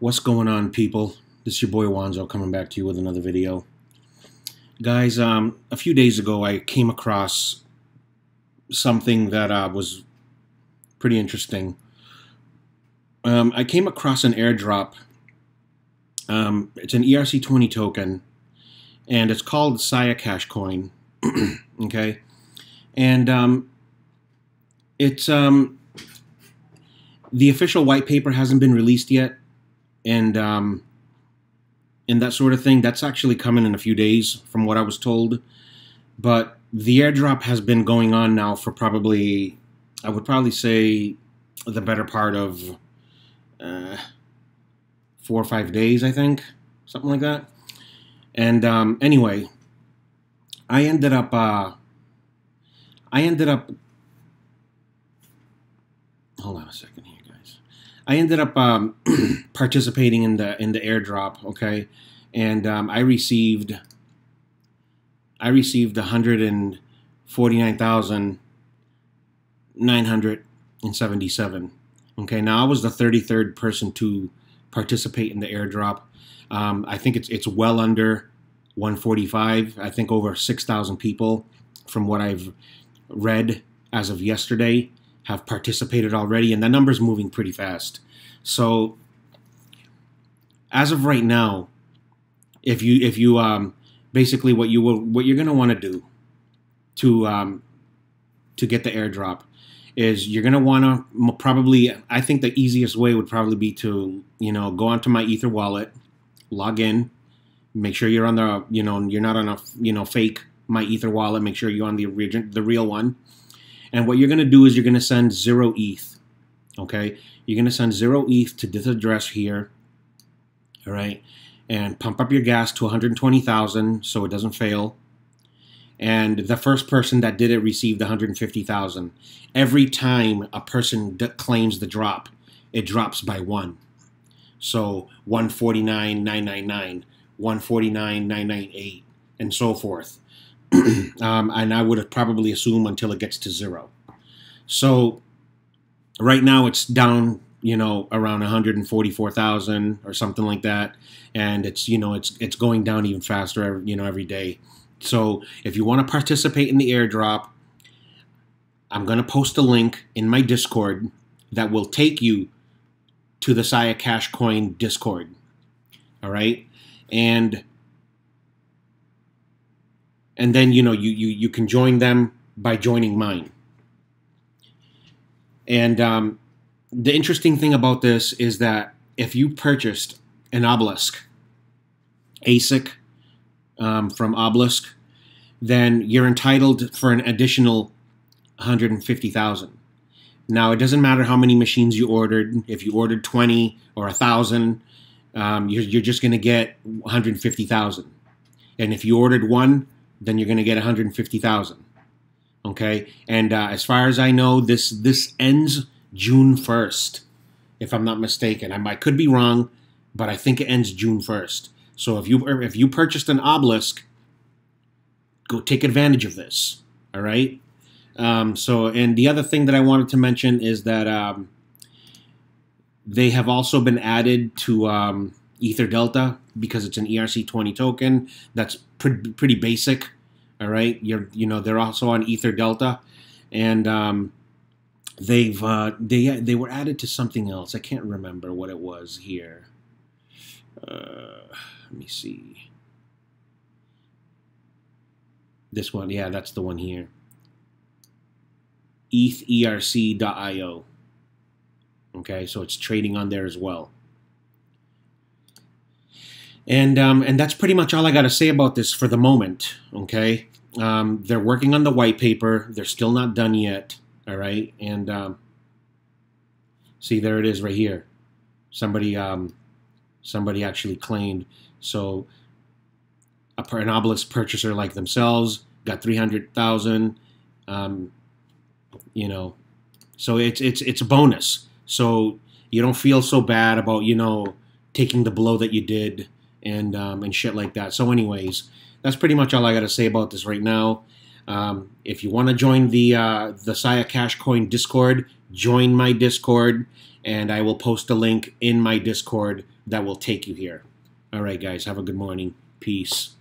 What's going on, people? This is your boy Juanzo coming back to you with another video. Guys, um, a few days ago I came across something that uh, was pretty interesting. Um, I came across an airdrop. Um, it's an ERC20 token, and it's called Sia Cash Coin. okay, and um, it's um, the official white paper hasn't been released yet and um, and that sort of thing. That's actually coming in a few days, from what I was told. But the airdrop has been going on now for probably, I would probably say, the better part of uh, four or five days, I think, something like that. And um, anyway, I ended up, uh, I ended up. Hold on a second. I ended up um, participating in the in the airdrop. Okay, and um, I received I received one hundred and forty nine thousand nine hundred and seventy seven. Okay, now I was the thirty third person to participate in the airdrop. Um, I think it's it's well under 145. I think over 6,000 people, from what I've read as of yesterday, have participated already, and that number is moving pretty fast. So, as of right now, if you if you um, basically what you will what you're going to want to do to um, to get the airdrop is you're going to want to probably I think the easiest way would probably be to you know go onto my Ether wallet, log in, make sure you're on the you know you're not on a you know fake my Ether wallet. Make sure you're on the original the real one and what you're going to do is you're going to send zero ETH. Okay. You're going to send zero ETH to this address here. All right. And pump up your gas to 120,000 so it doesn't fail. And the first person that did it received 150,000. Every time a person claims the drop, it drops by one. So 149,999, 149,998, and so forth. um, and I would probably assume until it gets to zero. So right now it's down, you know, around 144,000 or something like that, and it's you know it's it's going down even faster, you know, every day. So if you want to participate in the airdrop, I'm going to post a link in my Discord that will take you to the Sia Cash Coin Discord. All right, and and then you know you you you can join them by joining mine. And um, the interesting thing about this is that if you purchased an obelisk ASIC um, from Obelisk, then you're entitled for an additional 150,000. Now it doesn't matter how many machines you ordered. If you ordered 20 or a thousand, um, you're, you're just going to get 150,000. And if you ordered one, then you're going to get 150,000. Okay, and uh, as far as I know, this this ends June 1st, if I'm not mistaken. I, I could be wrong, but I think it ends June 1st. So if you if you purchased an obelisk, go take advantage of this. All right. Um, so, and the other thing that I wanted to mention is that um, they have also been added to um, Ether Delta because it's an ERC20 token. That's pretty, pretty basic. All right, you're you know they're also on Ether Delta, and um, they've uh, they they were added to something else. I can't remember what it was here. Uh, let me see. This one, yeah, that's the one here. ETHERC.io. Okay, so it's trading on there as well. And um, and that's pretty much all I got to say about this for the moment. Okay, um, they're working on the white paper. They're still not done yet. All right, and um, see there it is right here. Somebody um, somebody actually claimed so. A, an obelisk purchaser like themselves got three hundred thousand. Um, you know, so it's it's it's a bonus. So you don't feel so bad about you know taking the blow that you did and um, and shit like that. So, anyways, that's pretty much all I got to say about this right now. Um, if you want to join the uh, the Sia Cash Coin Discord, join my Discord, and I will post a link in my Discord that will take you here. All right, guys, have a good morning. Peace.